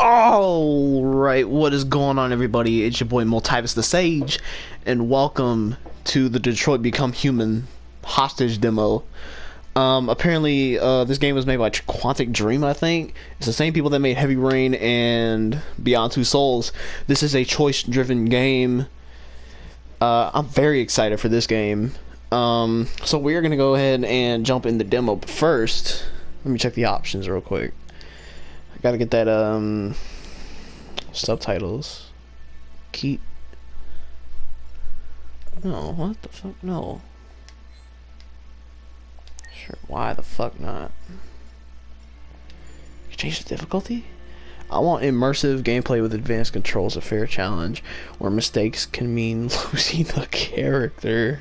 Alright, what is going on everybody? It's your boy Multivis the Sage, and welcome to the Detroit Become Human hostage demo. Um, apparently, uh, this game was made by Quantic Dream, I think. It's the same people that made Heavy Rain and Beyond Two Souls. This is a choice-driven game. Uh, I'm very excited for this game. Um, so we're gonna go ahead and jump in the demo, but first, let me check the options real quick. Gotta get that um subtitles. Keep. No, what the fuck? No. Sure, why the fuck not? Change the difficulty? I want immersive gameplay with advanced controls, a fair challenge, where mistakes can mean losing the character.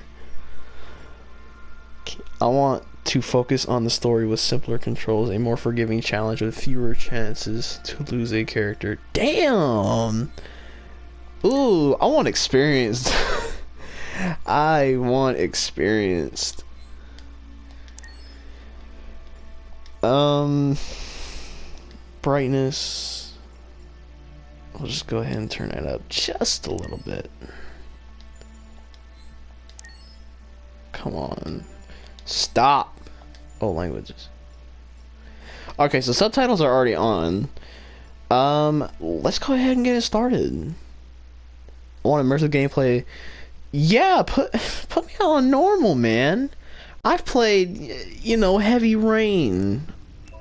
I want to focus on the story with simpler controls, a more forgiving challenge with fewer chances to lose a character. Damn! Ooh, I want experienced. I want experienced. Um, brightness. I'll just go ahead and turn that up just a little bit. Come on. Stop. Oh, languages. Okay, so subtitles are already on. Um, let's go ahead and get it started. I want immersive gameplay. Yeah, put put me on normal, man. I've played, you know, Heavy Rain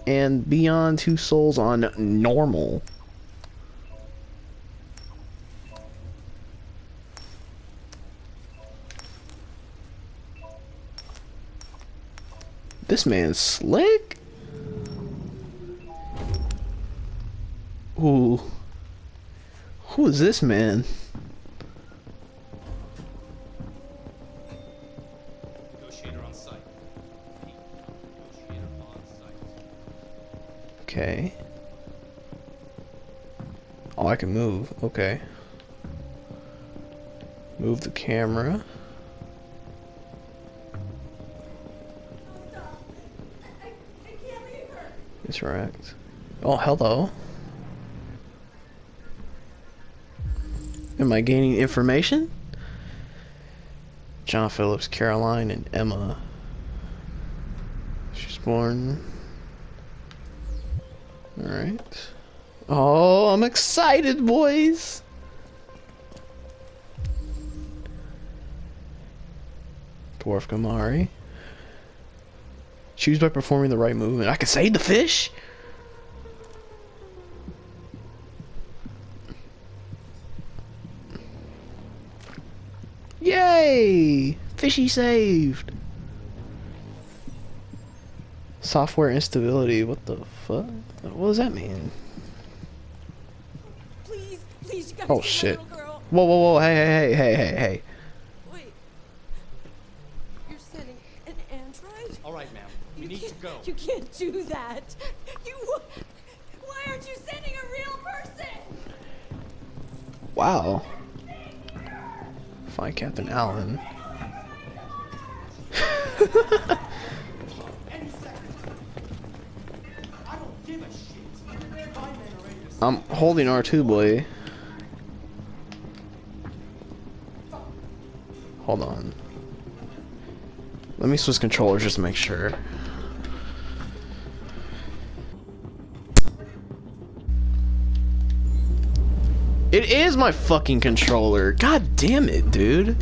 and Beyond Two Souls on normal. This man's slick. Ooh. Who is this man? Negotiator on site. Negotiator on site. Okay. Oh, I can move. Okay. Move the camera. Interact. Oh, hello. Am I gaining information? John Phillips, Caroline, and Emma. She's born. Alright. Oh, I'm excited, boys! Dwarf Gourami. Choose by performing the right movement. I can save the fish? Yay! Fishy saved! Software instability, what the fuck? What does that mean? Please, please, Oh shit. Whoa, whoa, whoa, hey, hey, hey, hey, hey, hey. Can't- do that. You. Why aren't you sending a real person? Wow. Find Captain Allen. I'm holding R2, boy. Hold on. Let me switch controllers just to make sure. It is my fucking controller. God damn it, dude.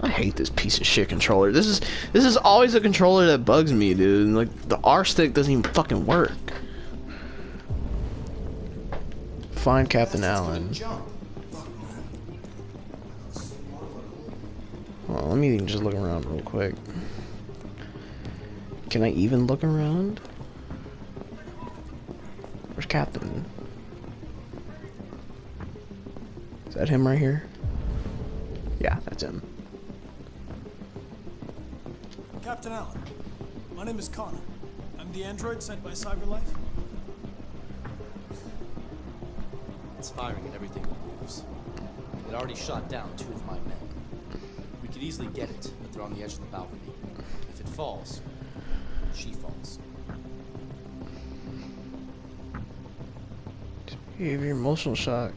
I hate this piece of shit controller. This is this is always a controller that bugs me, dude. Like the R stick doesn't even fucking work. Find Captain Allen. on, let me just look around real quick. Can I even look around? Where's Captain? Is that him right here? Yeah, that's him. Captain Allen, my name is Connor. I'm the android sent by CyberLife. It's firing at everything that moves. It already shot down two of my men. We could easily get it, but they're on the edge of the balcony. If it falls, she falls. Behavior emotional shock.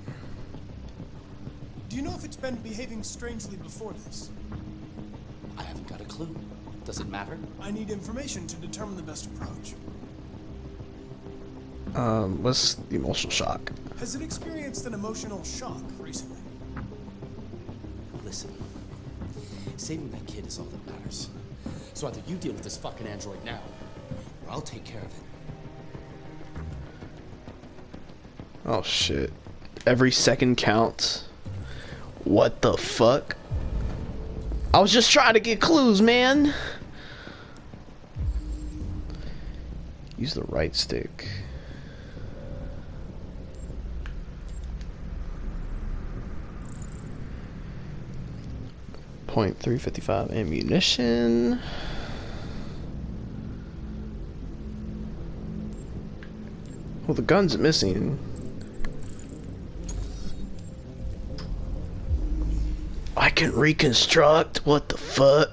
Do you know if it's been behaving strangely before this? I haven't got a clue. Does it matter? I need information to determine the best approach. Um, what's the emotional shock? Has it experienced an emotional shock recently? Listen. Saving that kid is all that matters. So either you deal with this fucking android now, or I'll take care of it. Oh shit. Every second counts. What the fuck? I was just trying to get clues, man. Use the right stick. Point three fifty five ammunition. Well, the gun's missing. Can reconstruct. What the fuck?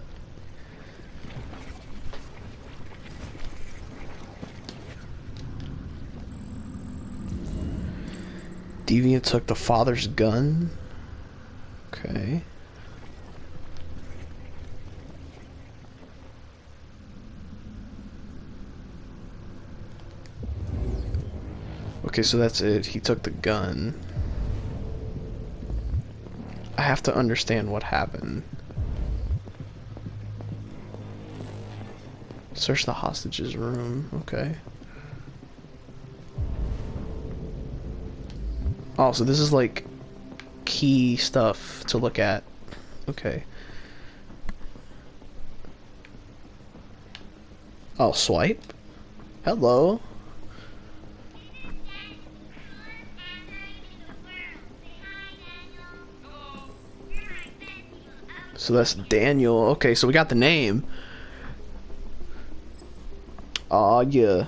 Deviant took the father's gun. Okay. Okay, so that's it. He took the gun. Have to understand what happened. Search the hostage's room. Okay. Oh, so this is like key stuff to look at. Okay. Oh, swipe? Hello. So that's Daniel. Okay, so we got the name. Aw, yeah.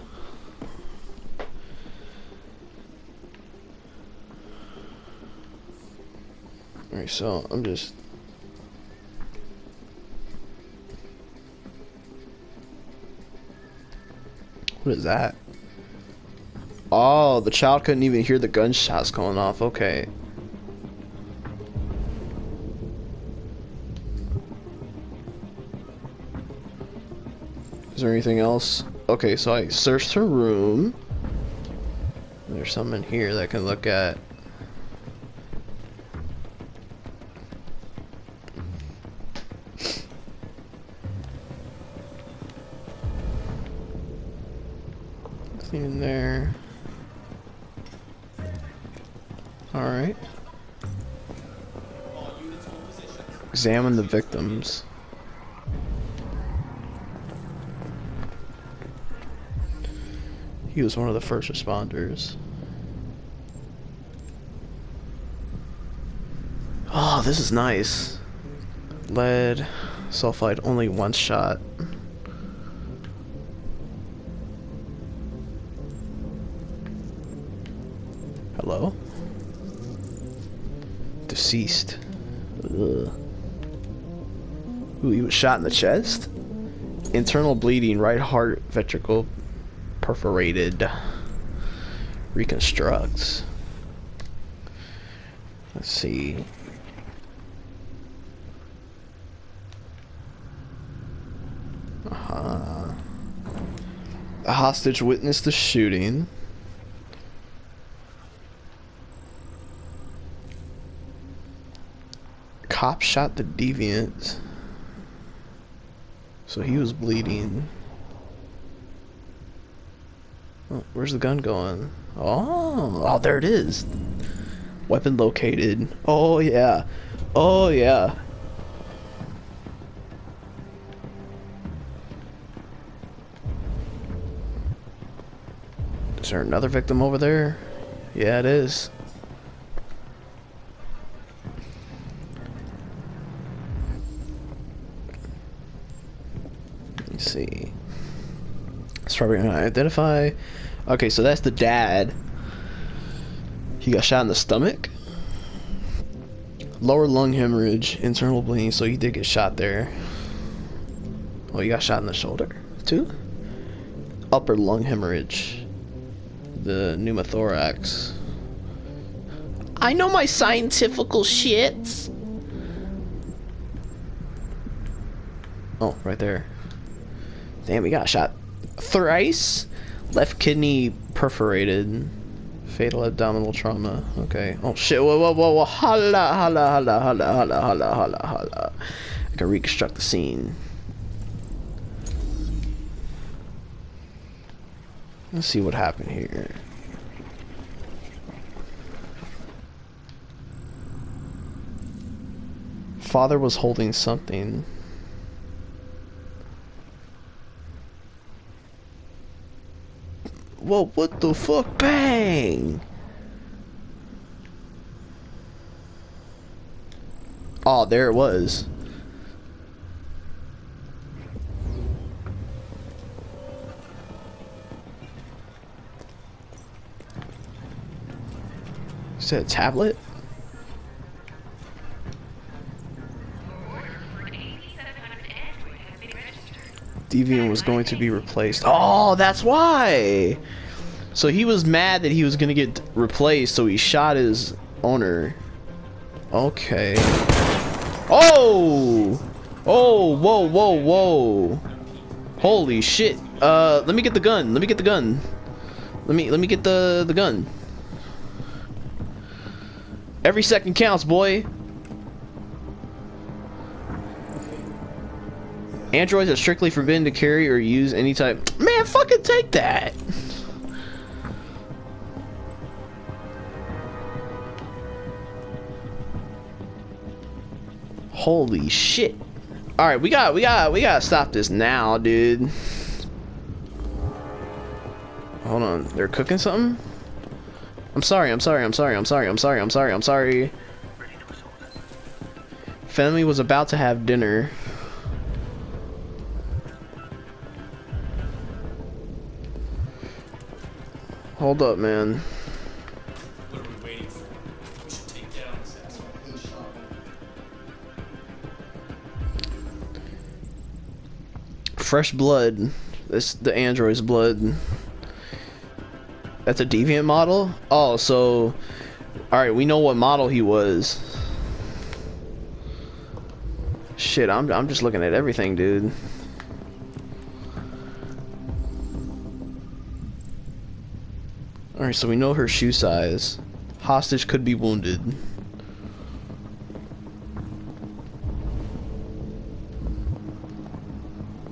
Alright, so I'm just... What is that? Oh, the child couldn't even hear the gunshots going off. Okay. There anything else? Okay, so I searched her room. There's something in here that I can look at. Nothing in there. Alright. Examine the victims. He was one of the first responders. Oh, this is nice. Lead, sulfide, only one shot. Hello? Deceased. Ugh. Ooh, he was shot in the chest? Internal bleeding, right heart ventricle perforated. Reconstructs. Let's see. Uh-huh. A hostage witnessed the shooting. Cop shot the deviant. So he was bleeding. Where's the gun going? Oh, oh, there it is. Weapon located. Oh yeah. Oh yeah. Is there another victim over there? Yeah, it is. Let's see. It's probably gonna identify. Okay, so that's the dad. He got shot in the stomach. Lower lung hemorrhage, internal bleeding, so he did get shot there. Oh, he got shot in the shoulder, too? Upper lung hemorrhage. The pneumothorax. I know my scientifical shits. Oh, right there. Damn, we got shot thrice. Left kidney perforated. Fatal abdominal trauma. Okay. Oh shit. Whoa, whoa, whoa, whoa. Holla, holla, holla, holla, holla, holla, holla, holla. I can reconstruct the scene. Let's see what happened here. Father was holding something. Whoa, what the fuck? Bang! Oh, there it was. Is that a tablet? Deviant was going to be replaced. Oh, that's why! So he was mad that he was gonna get replaced, so he shot his owner. Okay. Oh! Oh, whoa, whoa, whoa. Holy shit. Uh, let me get the gun. Let me get the gun. Let me, let me get the, the gun. Every second counts, boy. Androids are strictly forbidden to carry or use any type. Man, fucking take that. Holy shit. All right, we got we got we got to stop this now, dude. Hold on. They're cooking something? I'm sorry. I'm sorry. I'm sorry. I'm sorry. I'm sorry. I'm sorry. I'm sorry. Family was about to have dinner. Hold up, man. What are we waiting for? We should take down this asshole. Fresh blood. This the android's blood. That's a deviant model? Oh, so Alright, we know what model he was. Shit, I'm I'm just looking at everything, dude. Alright, so we know her shoe size. Hostage could be wounded.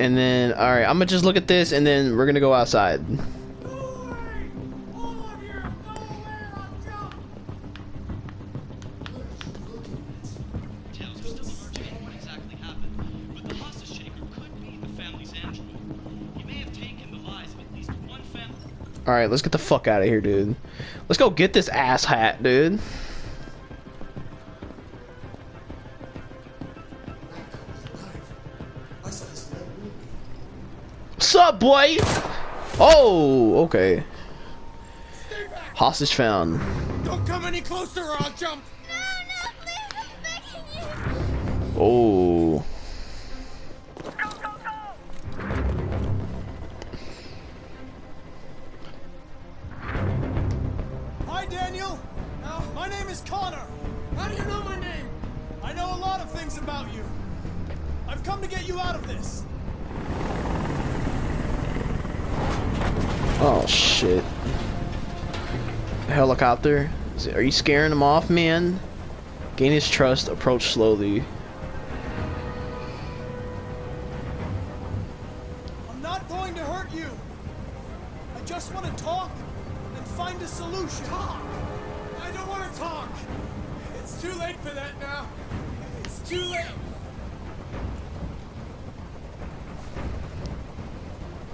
And then, alright, I'm gonna just look at this and then we're gonna go outside. Alright, let's get the fuck out of here, dude. Let's go get this ass hat, dude. Sup, boy? Oh, okay. Hostage found. Don't come any closer or I'll jump! No, no, please, I'm begging you. Oh. Helicopter? Is it- Are you scaring him off, man? Gain his trust, approach slowly. I'm not going to hurt you. I just want to talk and find a solution. Talk? I don't want to talk. It's too late for that now. It's too late.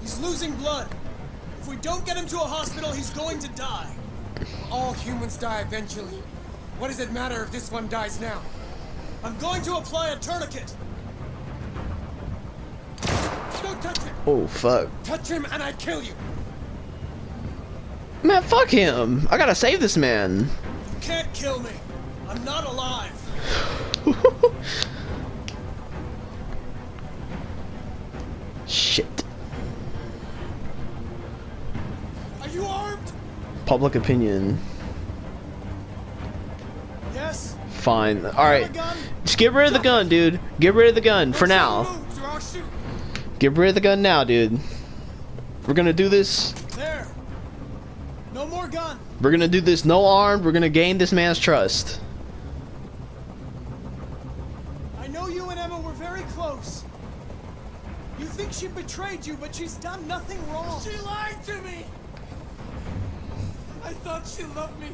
He's losing blood. If we don't get him to a hospital, he's going to die. All humans die eventually. What does it matter if this one dies now? I'm going to apply a tourniquet. Don't touch him! Oh, fuck. Touch him and I kill you! Man, fuck him. I gotta save this man. You can't kill me. I'm not alive. Public opinion. Yes. Fine. All right, just get rid of the gun, dude. Get rid of the gun for now. Moves or I'll shoot. Get rid of the gun now, dude. We're gonna do this. There. No more gun. We're gonna do this no armed. We're gonna gain this man's trust. I know you and Emma were very close. You think she betrayed you, but she's done nothing wrong. She lied to me. I thought she loved me.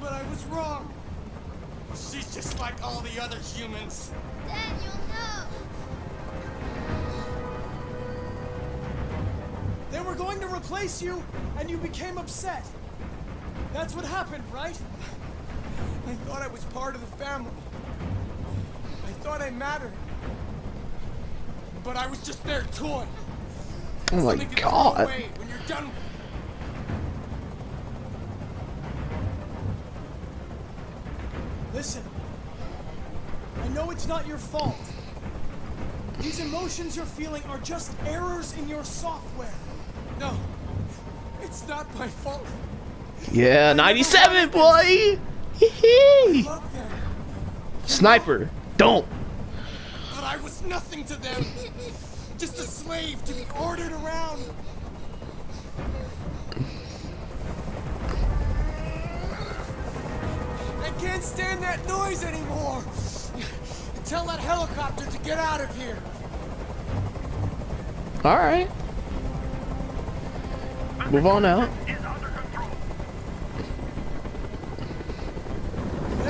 But I was wrong. She's just like all the other humans. Daniel, no! They were going to replace you, and you became upset. That's what happened, right? I thought I was part of the family. I thought I mattered. But I was just their toy. Oh my Something to throw god. Listen. I know it's not your fault. These emotions you're feeling are just errors in your software. No. It's not my fault. Yeah, 97, boy. Hee-hee. Love them. Sniper, don't. But I was nothing to them. Just a slave to be ordered around. Can't stand that noise anymore. Tell that helicopter to get out of here. All right. Move on out. There.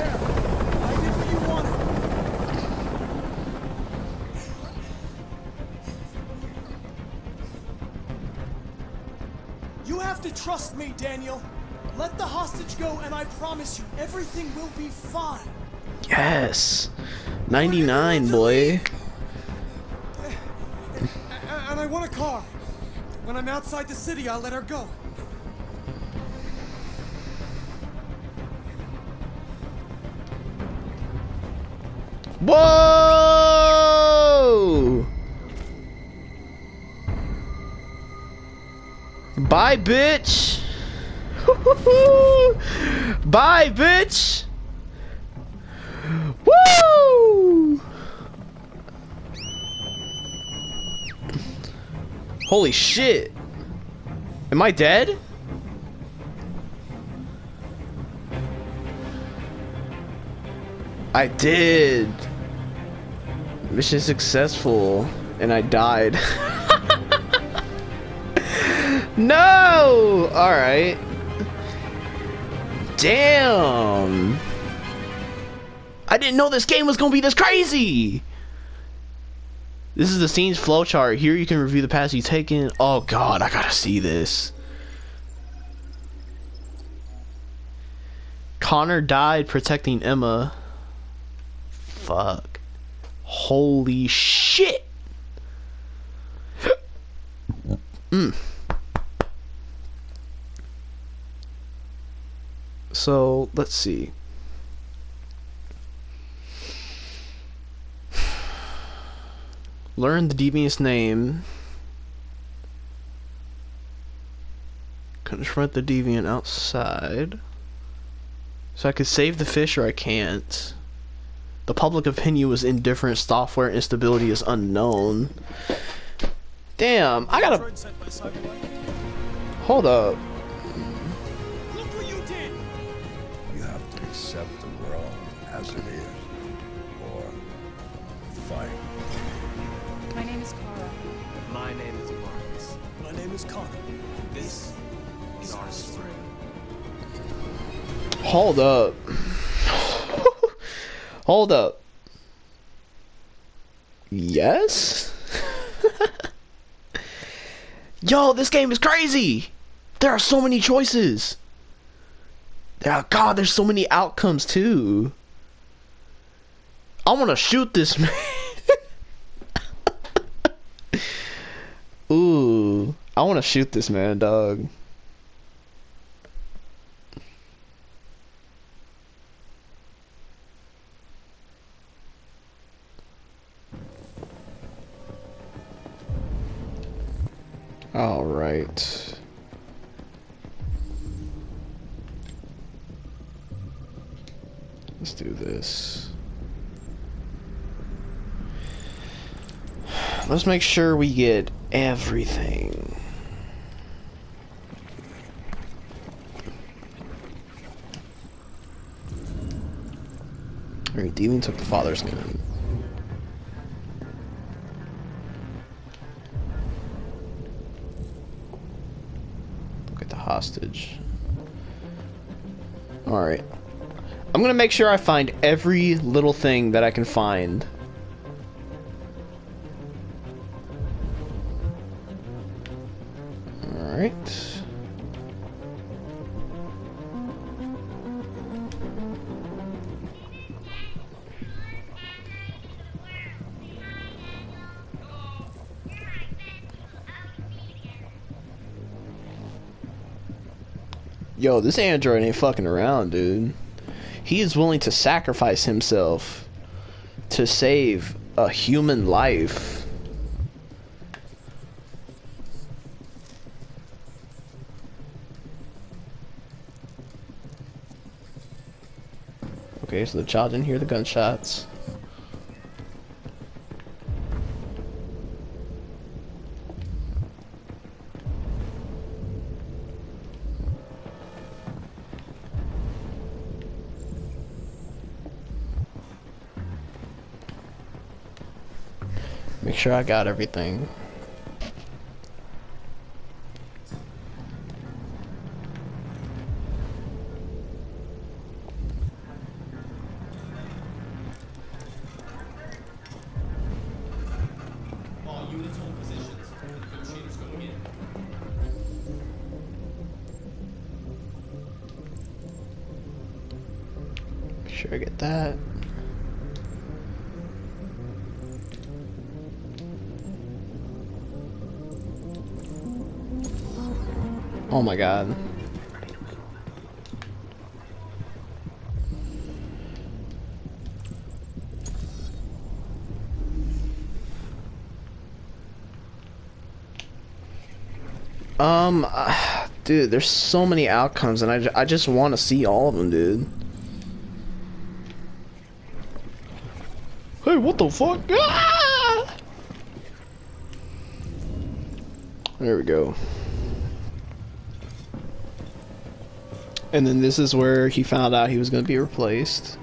I did what you wanted. You have to trust me, Daniel. Let the hostage go, and I promise you, everything will be fine. Yes. 99, boy. And I want a car. When I'm outside the city, I'll let her go. Whoa! Bye, bitch. Bye, bitch. Woo! Holy shit. Am I dead? I did. Mission successful. And I died. no! Alright. Damn. I didn't know this game was gonna be this crazy. This is the scenes flowchart. Here you can review the paths you've taken. Oh god, I gotta see this. Connor died protecting Emma. Fuck. Holy shit. mm. So, let's see. Learn the deviant's name. Confront the deviant outside. So I could save the fish or I can't. The public opinion was indifferent. Software instability is unknown. Damn, I gotta hold up. Hold up. hold up. Yes? Yo, this game is crazy. There are so many choices. There are, God, there's so many outcomes too. I want to shoot this man. Ooh, I want to shoot this man, dog. Let's make sure we get everything. Alright, Demon took the father's gun. Look at the hostage. Alright. I'm gonna make sure I find every little thing that I can find. Yo, this android ain't fucking around, dude. He is willing to sacrifice himself to save a human life. Okay, so the child didn't hear the gunshots. Make sure I got everything. My god. Um, uh, dude, there's so many outcomes, and I, I just want to see all of them, dude. Hey, what the fuck? Ah! There we go. And then this is where he found out he was going to be replaced.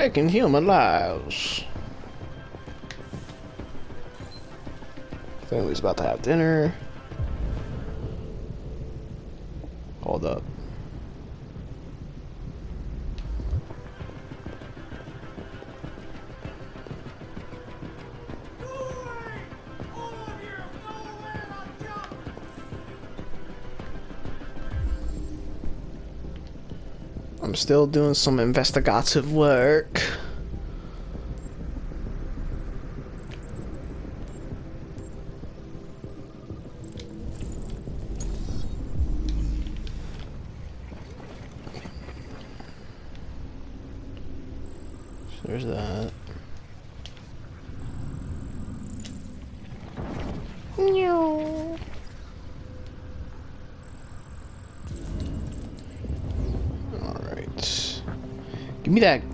Taking human lives. Family's about to have dinner. Still doing some investigative work.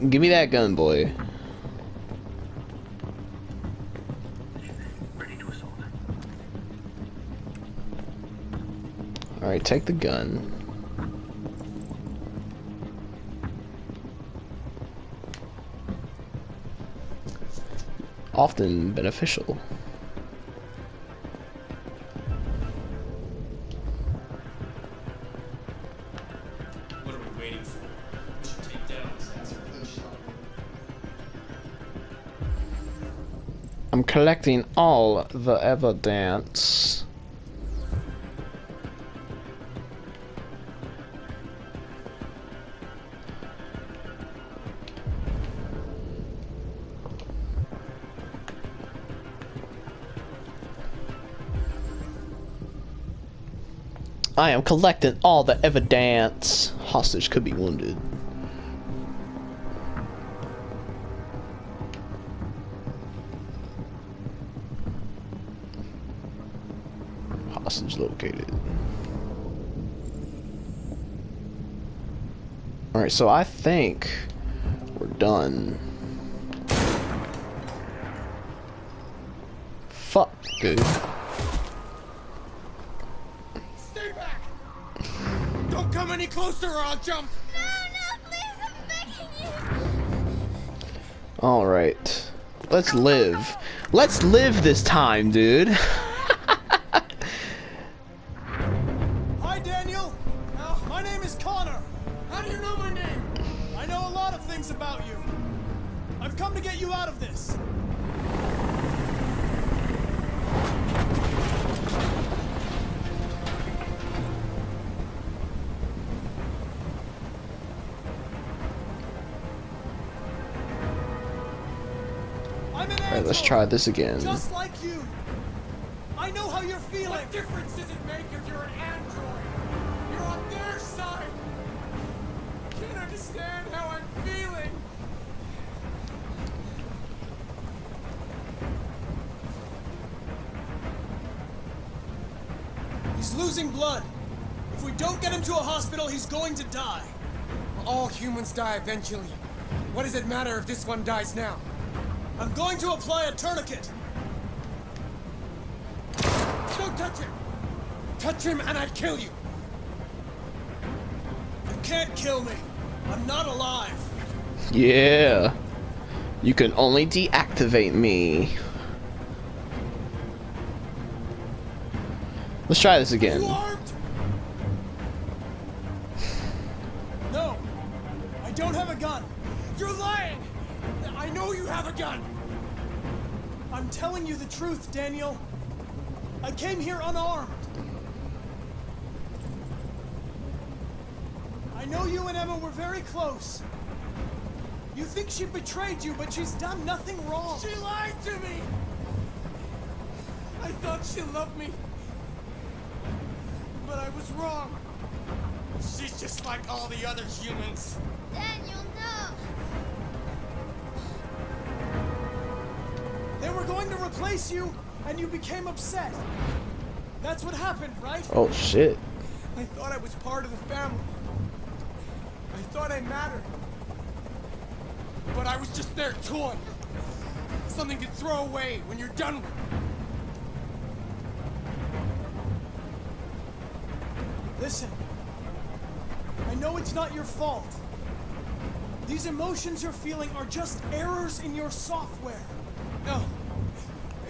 Give me that gun, boy. Alright, take the gun. Often beneficial. Collecting all the evidence. I am collecting all the evidence. Hostage could be wounded. Hostage located. Alright, so I think we're done. Fuck, dude. Stay back! Don't come any closer or I'll jump! No, no, please, I'm begging you. Alright. Let's live. Let's live this time, dude. Alright, let's try this again. Just like you. I know how you're feeling. What difference does it make if you're an android? You're on their side! I can't understand how I'm feeling! He's losing blood. If we don't get him to a hospital, he's going to die. All humans die eventually. What does it matter if this one dies now? I'm going to apply a tourniquet. Don't touch him! Touch him and I kill you! You can't kill me. I'm not alive. Yeah. You can only deactivate me. Let's try this again. Daniel. I came here unarmed. I know you and Emma were very close. You think she betrayed you, but she's done nothing wrong. She lied to me! I thought she loved me. But I was wrong. She's just like all the other humans. Daniel, no. They were going to replace you, and you became upset. That's what happened, right? Oh shit. I thought I was part of the family. I thought I mattered. But I was just their toy. Something to throw away when you're done with. Listen. I know it's not your fault. These emotions you're feeling are just errors in your software. No,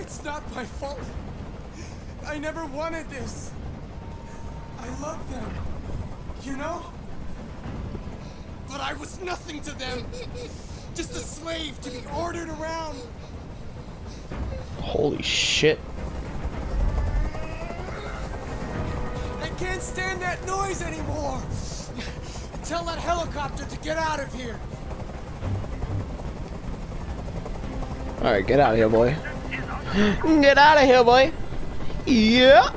it's not my fault. I never wanted this. I love them, you know? But I was nothing to them. Just a slave to be ordered around. Holy shit. I can't stand that noise anymore. Tell that helicopter to get out of here. Alright, get out of here, boy. Get out of here, boy. Yeah.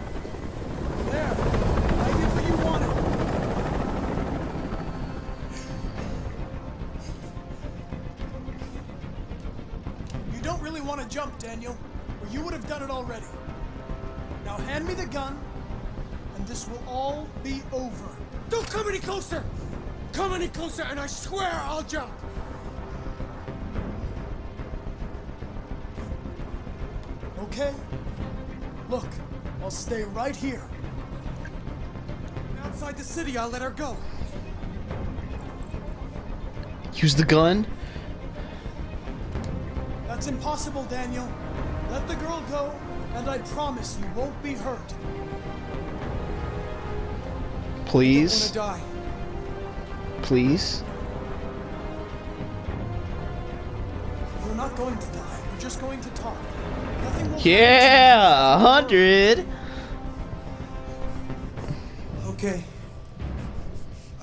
I'll let her go. Use the gun. That's impossible, Daniel. Let the girl go, and I promise you won't be hurt. Please, please. You're not going to die. We're just going to talk. Nothing will Yeah, a hundred. Okay.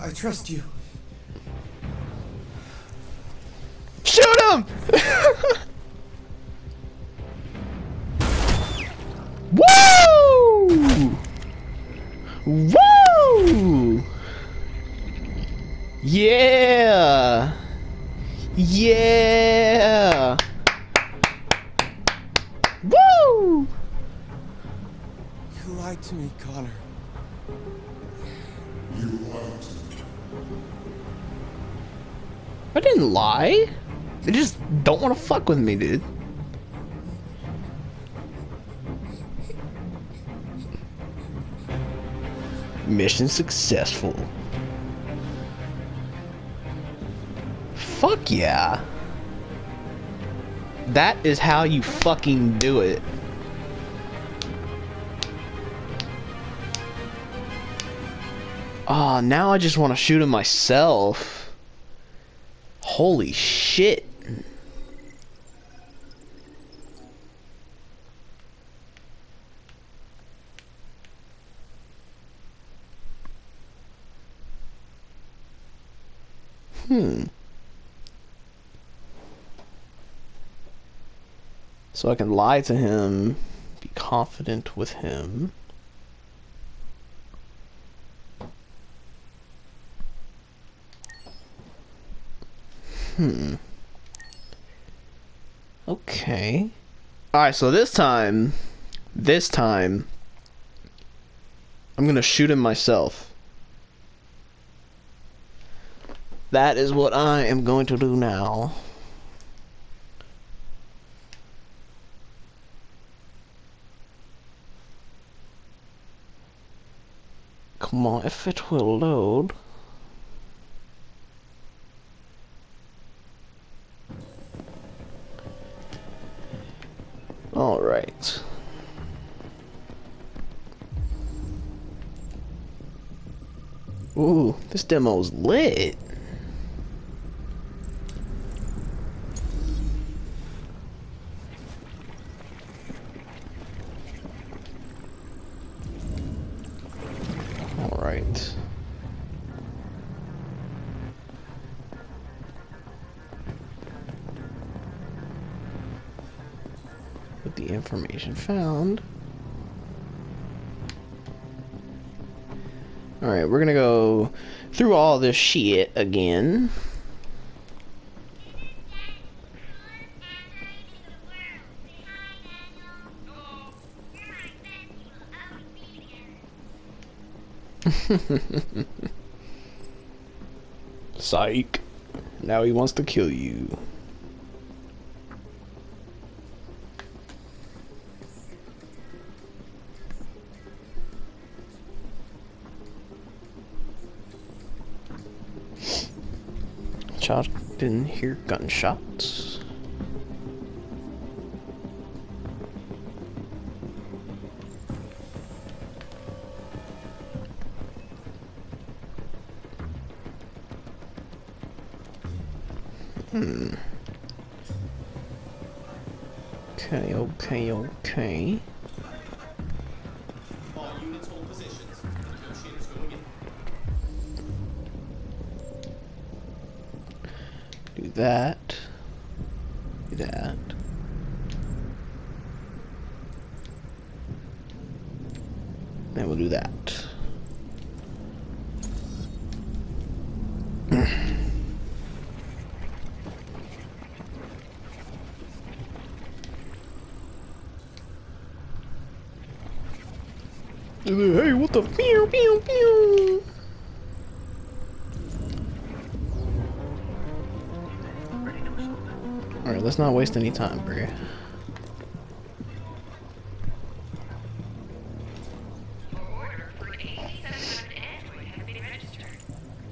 I trust you. Shoot him! Woo! Woo! Yeah! Yeah! Woo! You lied to me, Connor. I didn't lie. They just don't want to fuck with me, dude. Mission successful. Fuck yeah. That is how you fucking do it. Oh, now I just want to shoot him myself. Holy shit. Hmm. So I can lie to him, be confident with him. Hmm. Okay. Alright, so this time, this time, I'm gonna shoot him myself. That is what I am going to do now. Come on, if it will load. This demo's lit. Through all this shit again. Psych. Now he wants to kill you. Didn't hear gunshots. Hmm. Okay, okay, okay. That. Do that. Then we'll do that. Hey, what the pew pew pew? Let's not waste any time, Bria. Your order for an 8700 Android has hmm. been registered.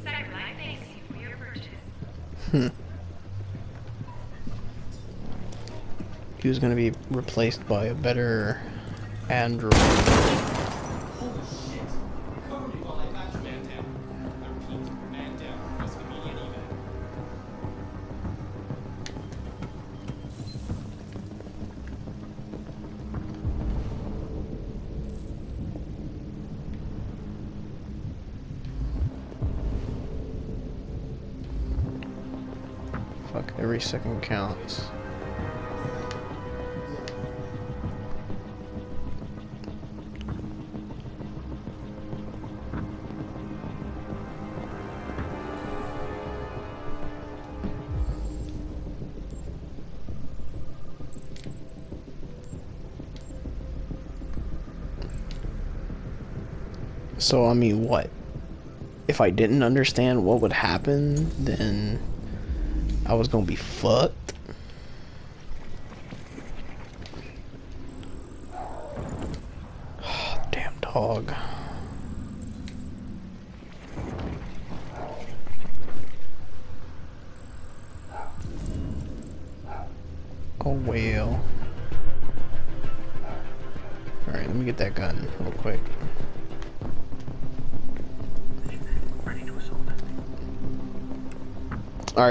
CyberLife thanks you for your purchase. he was gonna be replaced by a better android. Second counts. So, I mean, what? If I didn't understand what would happen, then I was gonna be fucked.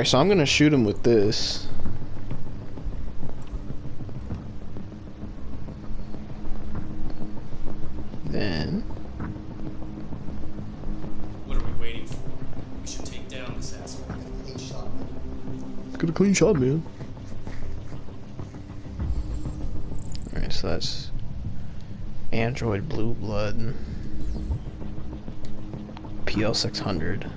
Alright, so I'm gonna shoot him with this. Then. What are we waiting for? We should take down this asshole. Get a clean shot, man. Alright, so that's. Android Blue Blood. PL600.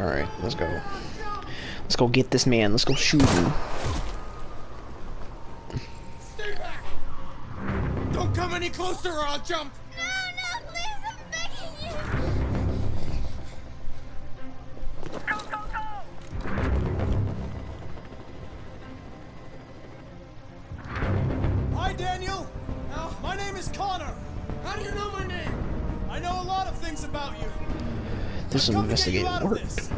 Alright, let's go. Let's go get this man. Let's go shoot him. Stay back! Don't come any closer or I'll jump! No, no, please, I'm begging you. Go, go, go! Hi, Daniel. My name is Connor. How do you know my name? I know a lot of things about you. This Come to get you investigative out of work. this.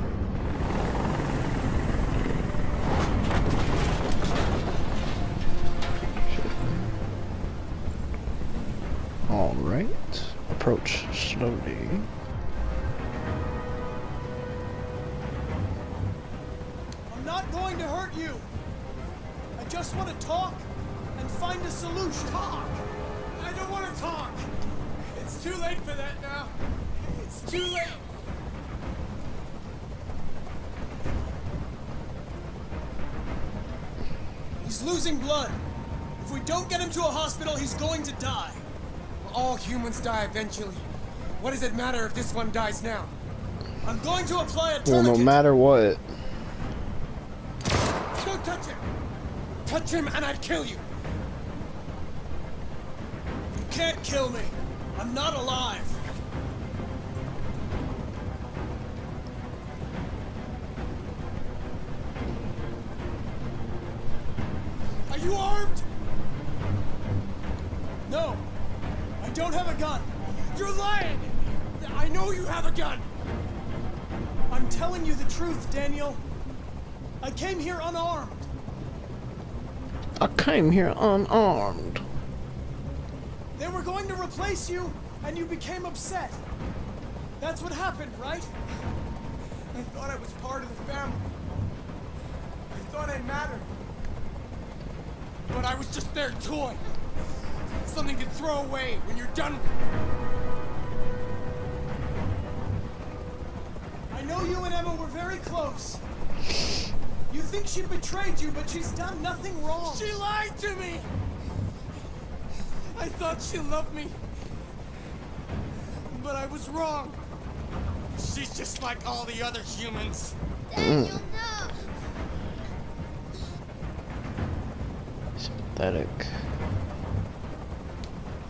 Die eventually. What does it matter if this one dies now? I'm going to apply a Well, no matter what. Don't touch him! Touch him and I'd kill you! You can't kill me. I'm not alive. Are you armed? No, don't have a gun. You're lying! I know you have a gun! I'm telling you the truth, Daniel. I came here unarmed. I came here unarmed. They were going to replace you, and you became upset. That's what happened, right? I thought I was part of the family. I thought I mattered. But I was just their toy. Something to throw away when you're done with it. I know you and Emma were very close. You think she betrayed you, but she's done nothing wrong. She lied to me! I thought she loved me. But I was wrong. She's just like all the other humans. Daniel, no! It's pathetic.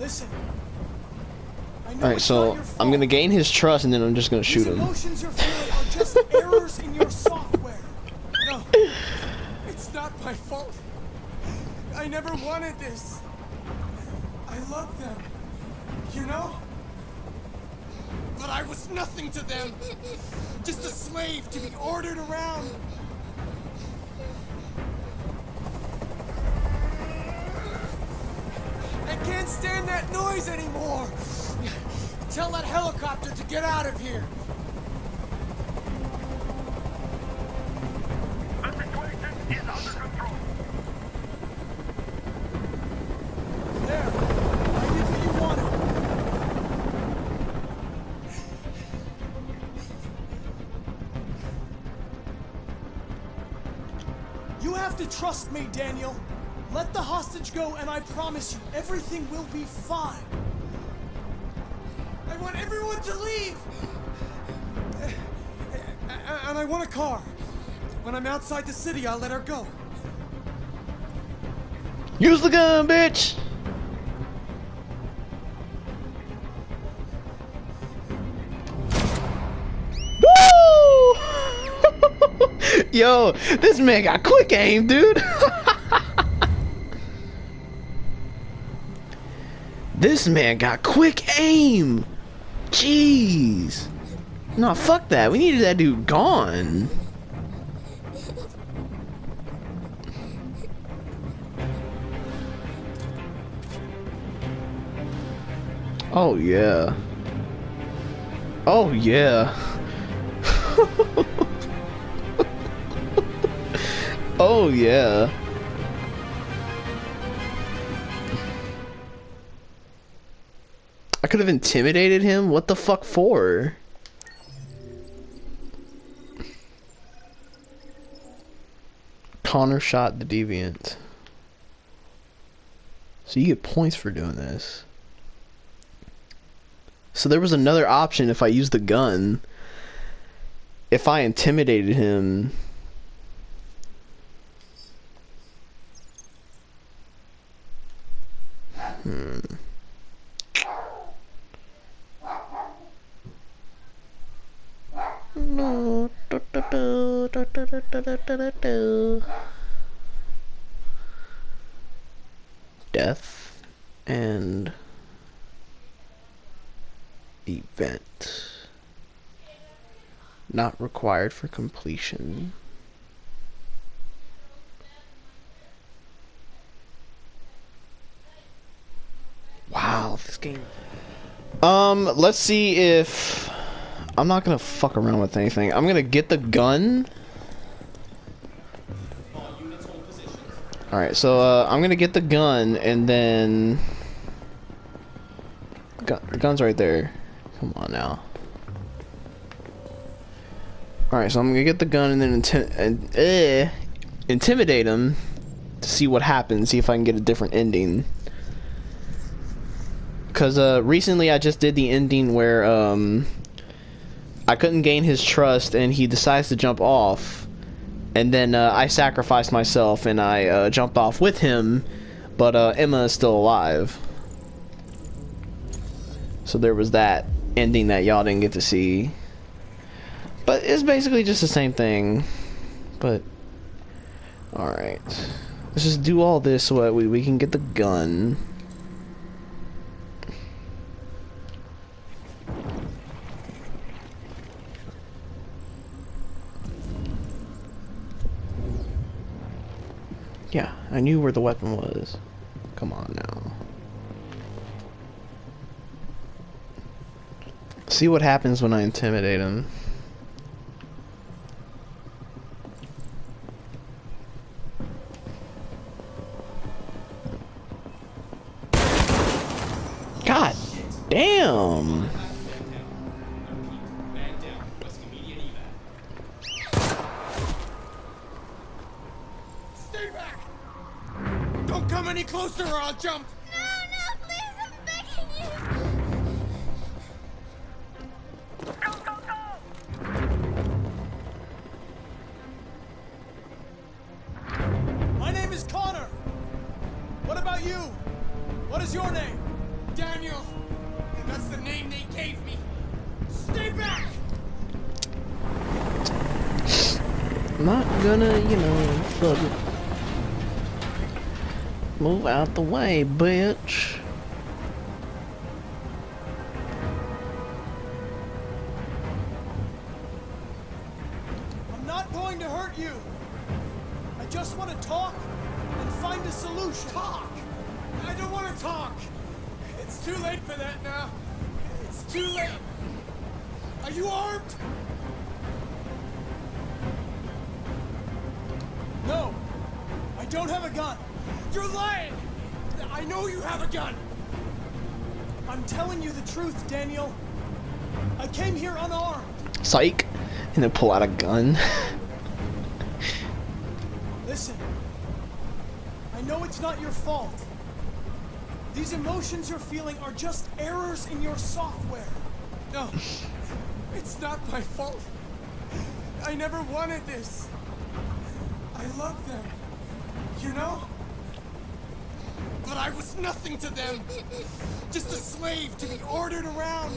Listen. Alright, so I'm gonna gain his trust and then I'm just gonna shoot him. emotions you're feeling are just errors in your software. No, it's not my fault. I never wanted this. I love them. You know? But I was nothing to them. Just a slave to be ordered around. Stand that noise anymore. Tell that helicopter to get out of here. There. I did what you wanted. You have to trust me, Daniel. Let the hostage go, and I promise you, everything will be fine. I want everyone to leave! And I want a car. When I'm outside the city, I'll let her go. Use the gun, bitch! Woo! Yo, this man got quick aim, dude. this man got quick aim. Jeez. No, fuck that. We needed that dude gone. Oh yeah. Oh yeah. oh yeah. Could have intimidated him. What the fuck for? Connor shot the deviant. So you get points for doing this. So there was another option if I used the gun. If I intimidated him. Hmm. No. Death and event. Not required for completion. Wow. This game. Um let's see if I'm not gonna fuck around with anything. I'm gonna get the gun Alright, so uh, I'm gonna get the gun and then Gun, the gun's right there. Come on now. Alright, so I'm gonna get the gun and then inti and, eh, intimidate him to see what happens, see if I can get a different ending. Cause uh, recently I just did the ending where um, I couldn't gain his trust and he decides to jump off. And then uh, I sacrificed myself and I uh, jumped off with him, but uh, Emma is still alive. So there was that ending that y'all didn't get to see. But it's basically just the same thing. But alright. Let's just do all this so that we, we can get the gun. Yeah, I knew where the weapon was. Come on now. See what happens when I intimidate him. Move out the way, bitch. And then pull out a gun. Listen, I know it's not your fault. These emotions you're feeling are just errors in your software. No, it's not my fault. I never wanted this. I love them, you know? But I was nothing to them. Just a slave to be ordered around.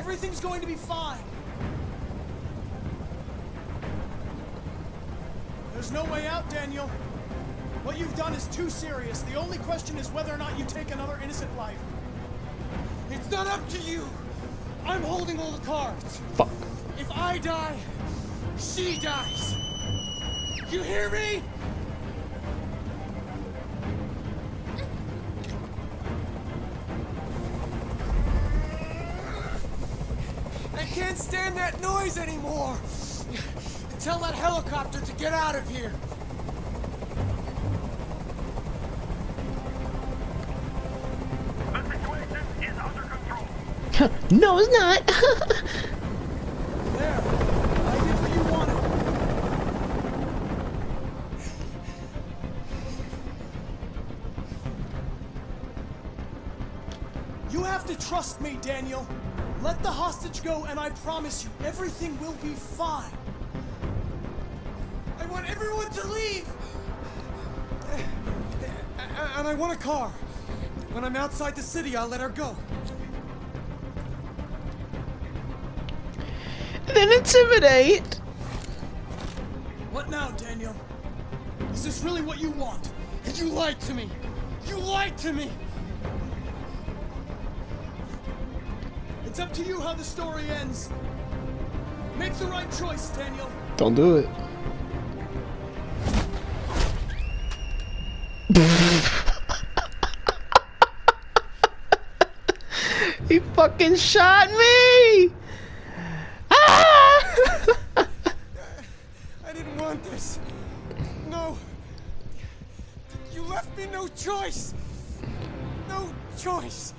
Everything's going to be fine. There's no way out, Daniel. What you've done is too serious. The only question is whether or not you take another innocent life. It's not up to you. I'm holding all the cards. Fuck. If I die, she dies. You hear me? That noise anymore. Tell that helicopter to get out of here. no, it's not. There. I did what you wanted. You have to trust me, Daniel. Let the hostage go, and I promise you, everything will be fine. I want everyone to leave. And I want a car. When I'm outside the city, I'll let her go. then intimidate. What now, Daniel? Is this really what you want? And you lied to me. You lied to me. It's up to you how the story ends. Make the right choice, Daniel. Don't do it. he fucking shot me! Ah! I didn't want this. No. You left me no choice. No choice.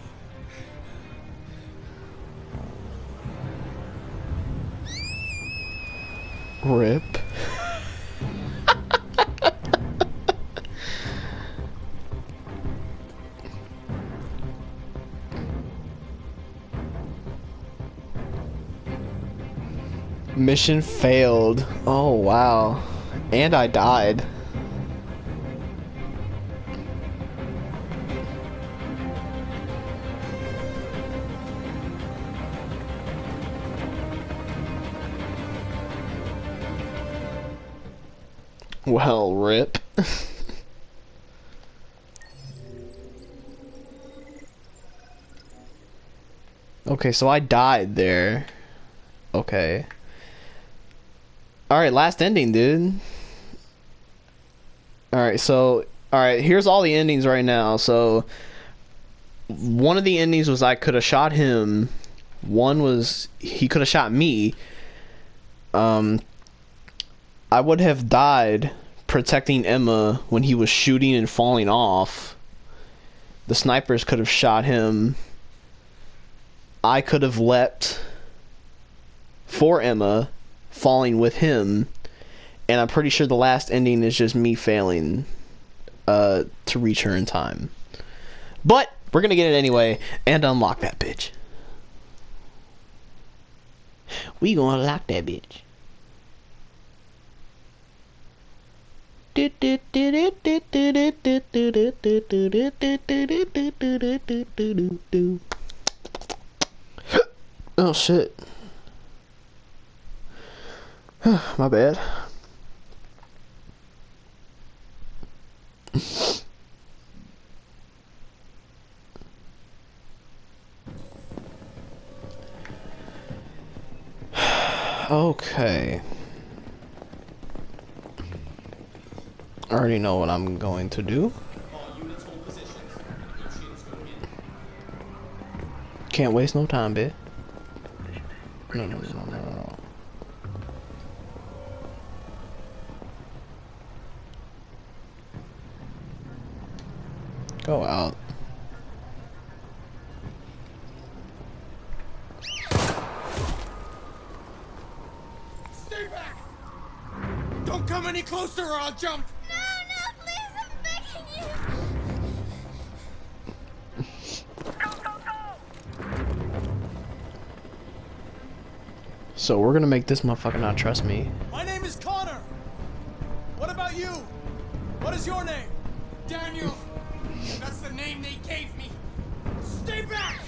Rip. Mission failed. Oh wow. And I died. Okay, so I died there. Okay. Alright, last ending, dude. Alright, so alright, here's all the endings right now. So one of the endings was I could have shot him. One was he could have shot me. Um I would have died protecting Emma when he was shooting and falling off. The snipers could have shot him. I could have leapt for Emma, falling with him, and I'm pretty sure the last ending is just me failing uh, to reach her in time. But we're gonna get it anyway and unlock that bitch. We gonna lock that bitch. Oh shit. My bad. okay. I already know what I'm going to do. Can't waste no time, bitch. No, no, no, no, no, no. Go out. Stay back! Don't come any closer or I'll jump! No, no, please, I'm begging you. So we're gonna make this motherfucker not trust me. My name is Connor. What about you? What is your name? Daniel! That's the name they gave me! Stay back!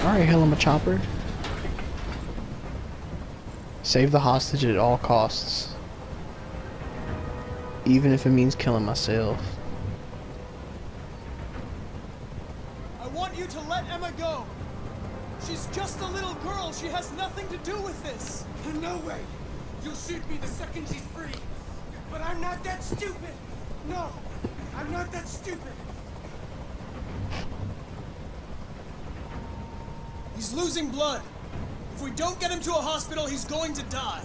Alright, hell, I'm a chopper. Save the hostage at all costs. Even if it means killing myself. I want you to let Emma go. She's just a little girl. She has nothing to do with this. No way! You'll shoot me the second she's free! But I'm not that stupid! No! I'm not that stupid! He's losing blood. If we don't get him to a hospital, he's going to die.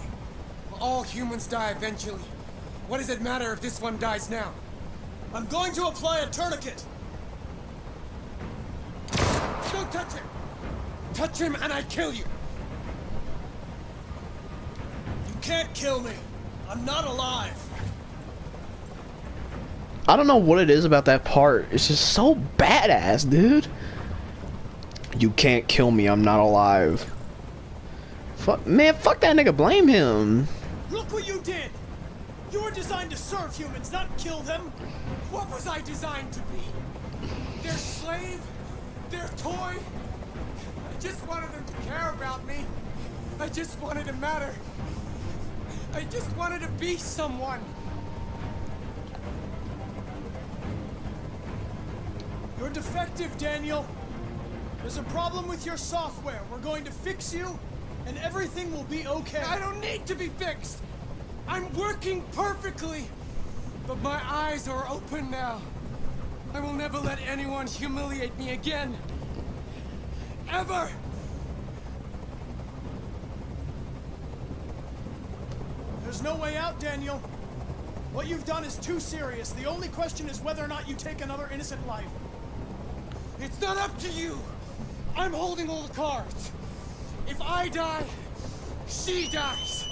All humans die eventually. What does it matter if this one dies now? I'm going to apply a tourniquet. Don't touch him! Touch him and I kill you! You can't kill me. I'm not alive. I don't know what it is about that part. It's just so badass, dude. You can't kill me. I'm not alive. Fuck, man, fuck that nigga. Blame him. Look what you did. You were designed to serve humans, not kill them. What was I designed to be? Their slave? Their toy? I just wanted them to care about me. I just wanted to matter. I just wanted to be someone. You're defective, Daniel. There's a problem with your software. We're going to fix you, and everything will be okay. I don't need to be fixed. I'm working perfectly. But my eyes are open now. I will never let anyone humiliate me again. Ever! There's no way out, Daniel. What you've done is too serious. The only question is whether or not you take another innocent life. It's not up to you. I'm holding all the cards. If I die, she dies.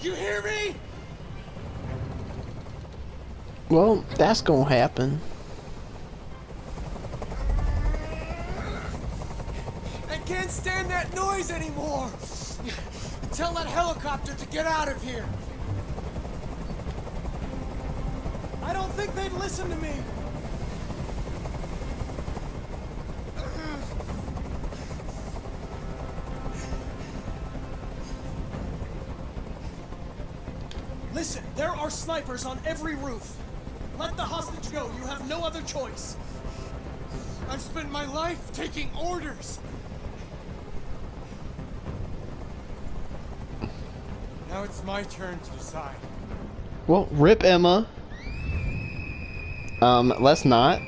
You hear me? Well, that's gonna happen. Can't stand that noise anymore. Tell that helicopter to get out of here. I don't think they'd listen to me. Listen, there are snipers on every roof. Let the hostage go. You have no other choice. I've spent my life taking orders. Now it's my turn to decide. Well, rip Emma. Um, let's not.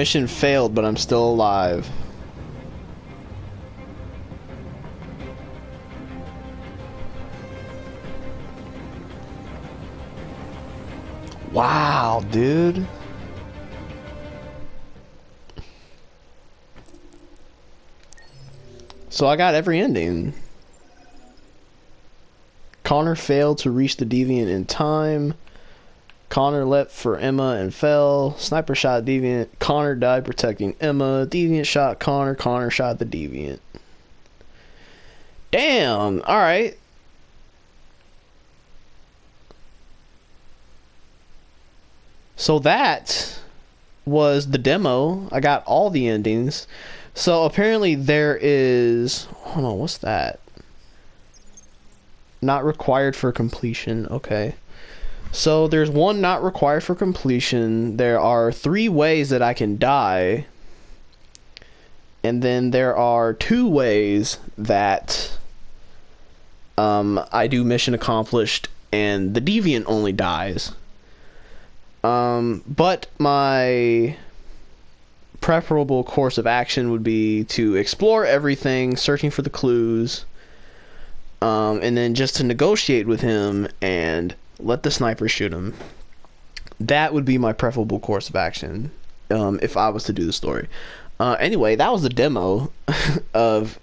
Mission failed, but I'm still alive. Wow, dude. So I got every ending. Connor failed to reach the deviant in time. Connor leapt for Emma and fell. Sniper shot deviant. Connor died protecting Emma. Deviant shot Connor. Connor shot the deviant. Damn. All right. So that was the demo. I got all the endings. So apparently there is hold on, what's that? Not required for completion. Okay. So there's one not required for completion. There are three ways that I can die. And then there are two ways that um, I do mission accomplished and the deviant only dies. Um, but my preferable course of action would be to explore everything, searching for the clues, um, and then just to negotiate with him and let the sniper shoot him. That would be my preferable course of action um, if I was to do the story. Uh, anyway, that was the demo of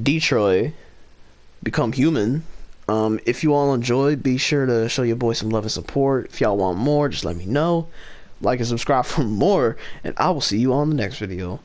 Detroit Become Human. Um, if you all enjoyed, be sure to show your boy some love and support. If y'all want more, just let me know. Like and subscribe for more, and I will see you on the next video.